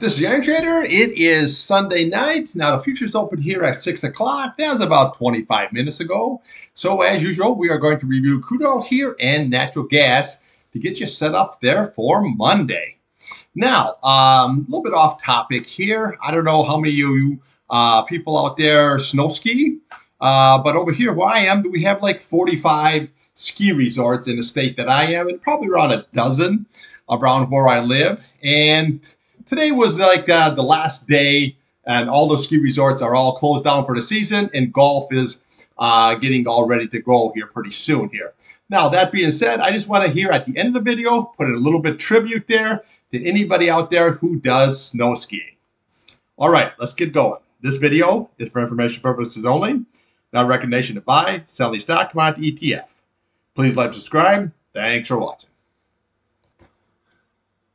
This is Iron Trader. It is Sunday night. Now, the futures open here at 6 o'clock. That was about 25 minutes ago. So, as usual, we are going to review crude oil here and natural gas to get you set up there for Monday. Now, um, a little bit off topic here. I don't know how many of you uh, people out there snow ski, uh, but over here where I am, we have like 45 ski resorts in the state that I am, and probably around a dozen around where I live. And today was like uh, the last day, and all the ski resorts are all closed down for the season, and golf is uh, getting all ready to go here pretty soon here. Now, that being said, I just want to hear at the end of the video, put a little bit tribute there to anybody out there who does snow skiing. All right, let's get going. This video is for information purposes only, not recommendation to buy, sell any stock, commodity, ETF. Please like, subscribe. Thanks for watching.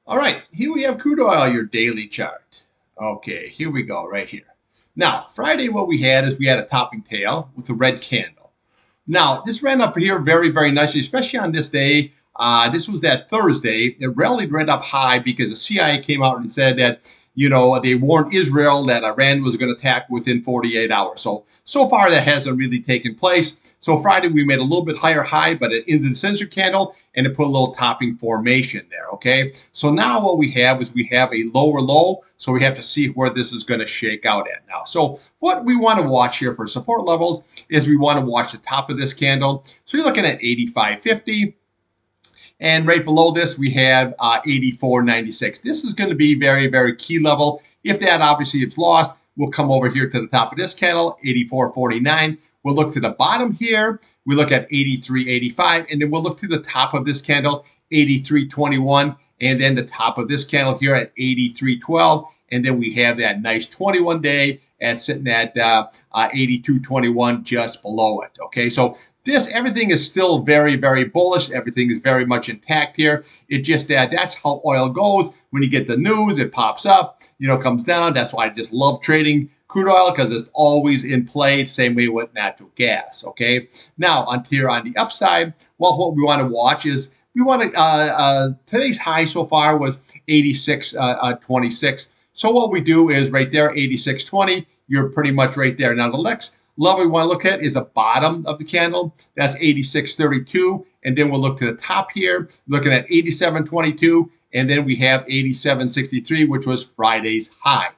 All right, here we have crude oil, your daily chart. Okay, here we go, right here. Now, Friday, what we had is we had a topping tail with a red candle. Now, this ran up here very, very nicely, especially on this day. Uh, this was that Thursday. It rallied right up high because the CIA came out and said that you know, they warned Israel that Iran was going to attack within 48 hours. So, so far that hasn't really taken place. So Friday we made a little bit higher high, but it is the sensor candle and it put a little topping formation there, okay? So now what we have is we have a lower low, so we have to see where this is going to shake out at now. So what we want to watch here for support levels is we want to watch the top of this candle. So you're looking at 85.50. And right below this, we have uh, 84.96. This is going to be very, very key level. If that obviously is lost, we'll come over here to the top of this candle, 84.49. We'll look to the bottom here. We look at 83.85, and then we'll look to the top of this candle, 83.21, and then the top of this candle here at 83.12. And then we have that nice 21 day at sitting at uh, uh, 82.21 just below it. Okay, so this, everything is still very, very bullish. Everything is very much intact here. It just that uh, that's how oil goes. When you get the news, it pops up, you know, comes down. That's why I just love trading crude oil because it's always in play. Same way with natural gas. Okay. Now on here on the upside, well, what we want to watch is we want to. Uh, uh, today's high so far was 86.26. Uh, uh so what we do is right there, 86.20. You're pretty much right there. Now the next level we want to look at is the bottom of the candle. That's 86.32. And then we'll look to the top here, looking at 87.22. And then we have 87.63, which was Friday's high.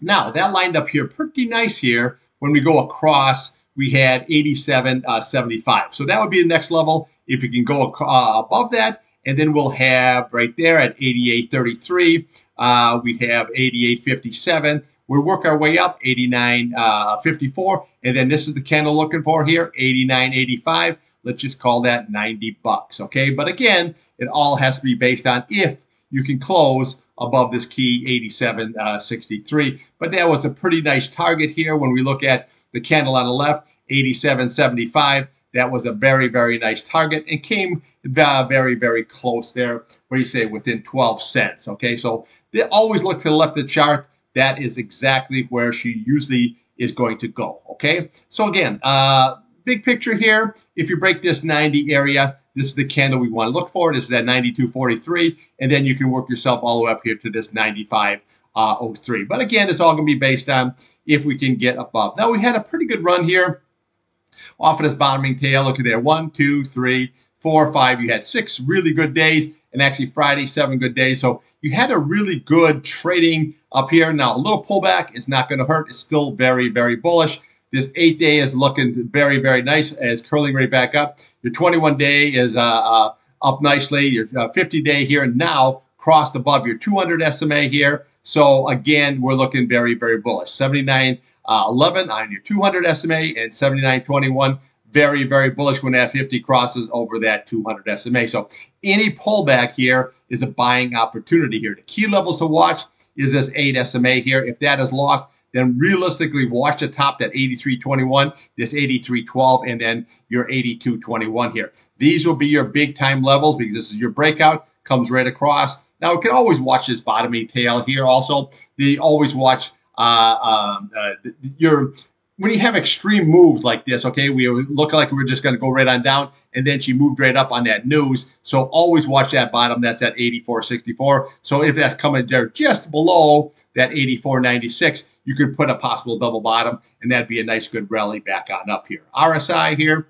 Now, that lined up here pretty nice here. When we go across, we had 87.75. Uh, so that would be the next level. If you can go uh, above that, and then we'll have right there at 88.33, uh, we have 88.57. We work our way up, 89.54, uh, and then this is the candle looking for here, 89.85. Let's just call that 90 bucks, okay? But again, it all has to be based on if you can close above this key 87.63. Uh, but that was a pretty nice target here when we look at the candle on the left, 87.75. That was a very, very nice target and came uh, very, very close there. Do you say? Within 12 cents. Okay, so they always look to the left of the chart that is exactly where she usually is going to go. Okay, so again, uh, big picture here. If you break this 90 area, this is the candle we want to look for. This is at 92.43, and then you can work yourself all the way up here to this 95.03. Uh, but again, it's all going to be based on if we can get above. Now, we had a pretty good run here off of this bottoming tail. Look at there, one, two, three, four, or five. You had six really good days, and actually Friday, seven good days. So you had a really good trading up here. Now, a little pullback is not going to hurt. It's still very, very bullish. This eight day is looking very, very nice as curling right back up. Your 21 day is uh, uh, up nicely. Your uh, 50 day here now crossed above your 200 SMA here. So again, we're looking very, very bullish. 79 uh, 11 on your 200 SMA and 79.21 very, very bullish when that 50 crosses over that 200 SMA. So any pullback here is a buying opportunity here. The key levels to watch is this 8 SMA here. If that is lost, then realistically watch the top, that 83.21, this 83.12, and then your 82.21 here. These will be your big time levels because this is your breakout, comes right across. Now, you can always watch this bottoming tail here also. You always watch uh, um, uh, your when you have extreme moves like this, okay, we look like we are just going to go right on down, and then she moved right up on that news. So always watch that bottom. That's at 84.64. So if that's coming there just below that 84.96, you could put a possible double bottom, and that'd be a nice good rally back on up here. RSI here.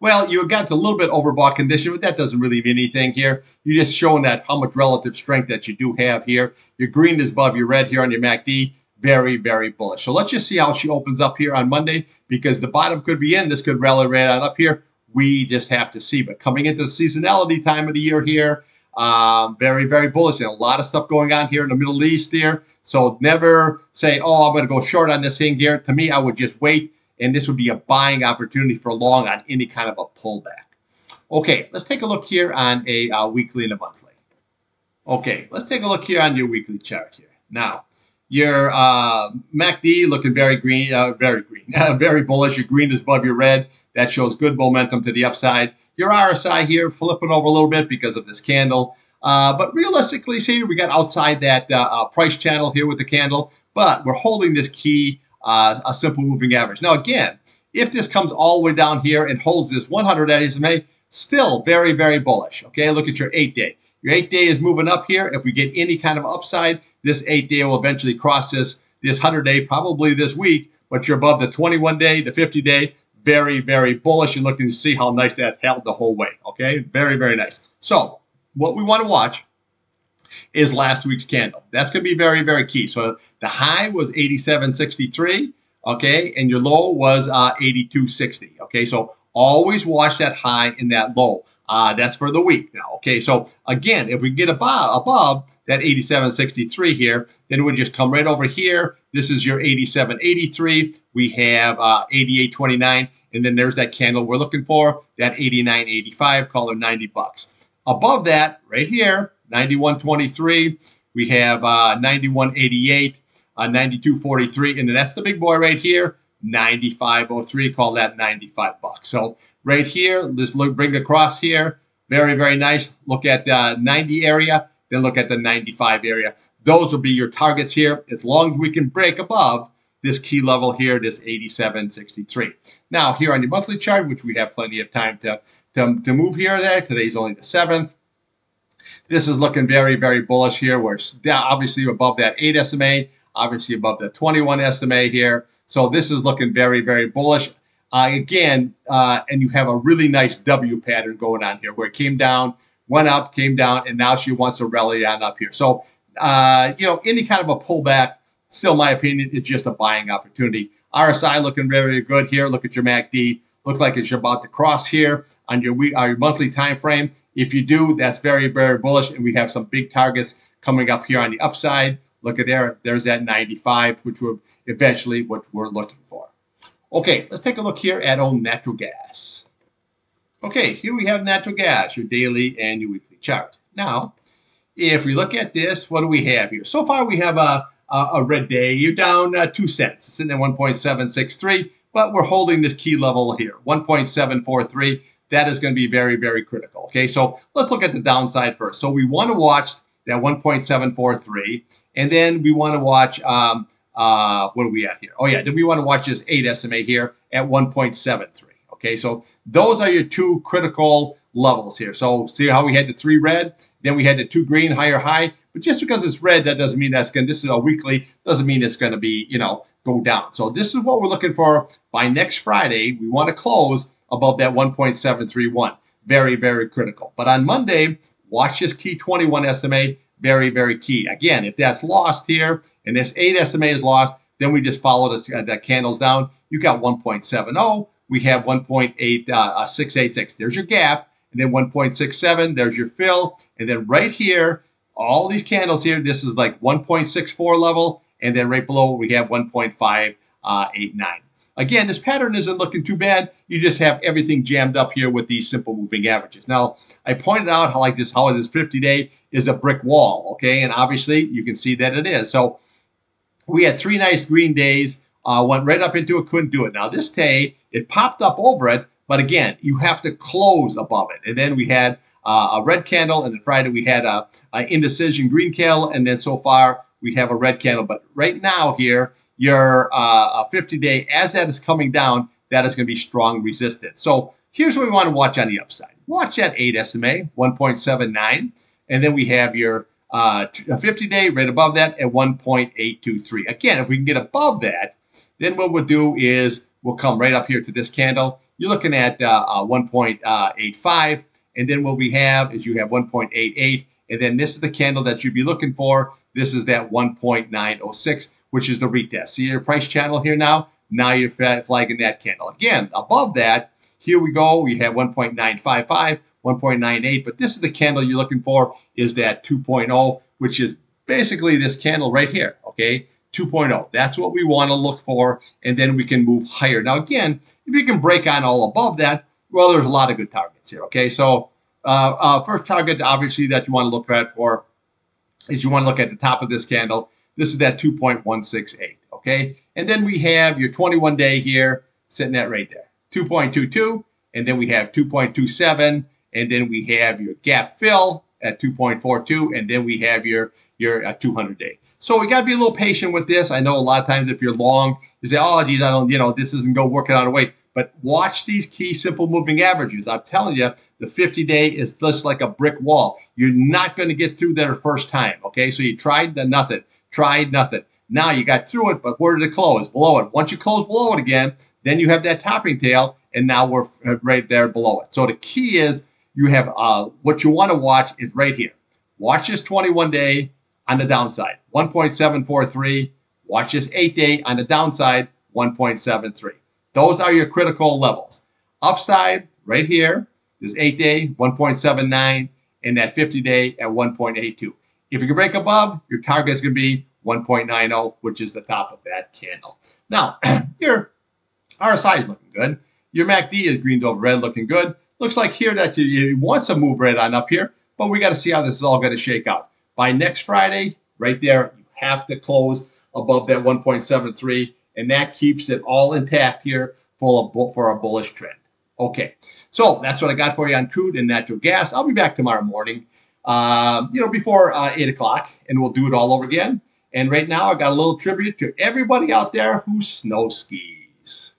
Well, you got a little bit overbought condition, but that doesn't really mean anything here. You're just showing that how much relative strength that you do have here. Your green is above your red here on your MACD very, very bullish. So let's just see how she opens up here on Monday because the bottom could be in. This could rally right on up here. We just have to see. But coming into the seasonality time of the year here, um, very, very bullish. And a lot of stuff going on here in the Middle East here. So never say, oh, I'm going to go short on this thing here. To me, I would just wait. And this would be a buying opportunity for long on any kind of a pullback. Okay, let's take a look here on a uh, weekly and a monthly. Okay, let's take a look here on your weekly chart here. Now, your uh, MACD looking very green, uh, very green, very bullish. Your green is above your red. That shows good momentum to the upside. Your RSI here flipping over a little bit because of this candle. Uh, but realistically, see, we got outside that uh, uh, price channel here with the candle, but we're holding this key, uh, a simple moving average. Now, again, if this comes all the way down here and holds this 100 SMA, still very, very bullish. Okay, look at your eight day. Your eight day is moving up here. If we get any kind of upside, this eight day will eventually cross this, this 100 day probably this week, but you're above the 21 day, the 50 day. Very, very bullish and looking to see how nice that held the whole way. Okay, very, very nice. So, what we want to watch is last week's candle. That's going to be very, very key. So, the high was 87.63, okay, and your low was uh, 82.60. Okay, so always watch that high and that low. Uh, that's for the week now. Okay, so again, if we get above, above that 87.63 here, then would just come right over here. This is your 87.83. We have uh, 88.29, and then there's that candle we're looking for, that 89.85, call it 90 bucks. Above that, right here, 91.23. We have uh, 91.88, uh, 92.43, and then that's the big boy right here, 95.03. Call that 95 bucks. So right here. Let's look, bring across here. Very, very nice. Look at the 90 area, then look at the 95 area. Those will be your targets here as long as we can break above this key level here, this 87.63. Now, here on your monthly chart, which we have plenty of time to, to, to move here there, today's only the 7th. This is looking very, very bullish here. We're obviously above that 8 SMA, obviously above the 21 SMA here. So this is looking very, very bullish. Uh, again, uh, and you have a really nice W pattern going on here where it came down, went up, came down, and now she wants to rally on up here. So, uh, you know, any kind of a pullback, still, my opinion, is just a buying opportunity. RSI looking very good here. Look at your MACD. Looks like it's about to cross here on your week, your monthly time frame. If you do, that's very, very bullish, and we have some big targets coming up here on the upside. Look at there. There's that 95, which will eventually what we're looking for. Okay, let's take a look here at old natural gas. Okay, here we have natural gas, your daily and your weekly chart. Now, if we look at this, what do we have here? So far, we have a, a, a red day. You're down uh, two cents. It's in at 1.763, but we're holding this key level here, 1.743. That is going to be very, very critical. Okay, so let's look at the downside first. So we want to watch that 1.743, and then we want to watch um, uh, what are we at here? Oh yeah, then we want to watch this 8 SMA here at 1.73. Okay, so those are your two critical levels here. So see how we had the three red, then we had the two green, higher high. But just because it's red, that doesn't mean that's going. to, This is a weekly, doesn't mean it's going to be you know go down. So this is what we're looking for by next Friday. We want to close above that 1.731. Very very critical. But on Monday, watch this key 21 SMA very, very key. Again, if that's lost here and this 8 SMA is lost, then we just follow the, uh, candles down. You got 1.70. We have 1.8686. Uh, there's your gap. And then 1.67. There's your fill. And then right here, all these candles here, this is like 1.64 level. And then right below, we have 1.589. Again, this pattern isn't looking too bad. You just have everything jammed up here with these simple moving averages. Now, I pointed out how like this, how this 50 day is a brick wall, okay? And obviously you can see that it is. So we had three nice green days, uh, went right up into it, couldn't do it. Now this day, it popped up over it, but again, you have to close above it. And then we had uh, a red candle, and then Friday we had a, a indecision green candle, and then so far we have a red candle. But right now here, your uh, 50 day, as that is coming down, that is going to be strong resistance. So here's what we want to watch on the upside. Watch that 8 SMA, 1.79. And then we have your uh, 50 day right above that at 1.823. Again, if we can get above that, then what we'll do is we'll come right up here to this candle. You're looking at uh, uh, 1.85. And then what we have is you have 1.88. And then this is the candle that you'd be looking for. This is that 1.906, which is the retest. See your price channel here now? Now you're flagging that candle. Again, above that, here we go. We have 1.955, 1.98, but this is the candle you're looking for is that 2.0, which is basically this candle right here, okay? 2.0. That's what we want to look for, and then we can move higher. Now, again, if you can break on all above that, well, there's a lot of good targets here, okay? So uh, uh, first target, obviously, that you want to look at for is you want to look at the top of this candle. This is that 2.168, okay? And then we have your 21 day here sitting at right there, 2.22. And then we have 2.27. And then we have your gap fill at 2.42. And then we have your, your uh, 200 day. So we got to be a little patient with this. I know a lot of times if you're long, you say, oh, geez, I don't, you know, this isn't going to working out away. But watch these key simple moving averages. I'm telling you, the 50 day is just like a brick wall. You're not going to get through there first time. Okay, so you tried nothing, tried nothing. Now you got through it, but where did it close? Below it. Once you close below it again, then you have that topping tail, and now we're uh, right there below it. So the key is you have uh, what you want to watch is right here. Watch this 21 day on the downside, 1.743. Watch this 8 day on the downside, 1.73. Those are your critical levels. Upside, right here, this 8 day, 1.79, and that 50 day at 1.82. If you can break above, your target is going to be 1.90, which is the top of that candle. Now, your RSI is looking good. Your MACD is green over red, looking good. Looks like here that you, you want to move red on up here, but we got to see how this is all going to shake out. By next Friday, right there, you have to close above that 1.73, and that keeps it all intact here for a, for a bullish trend. Okay, so that's what I got for you on crude and natural gas. I'll be back tomorrow morning, uh, you know, before uh, 8 o'clock, and we'll do it all over again. And right now, I got a little tribute to everybody out there who snow skis.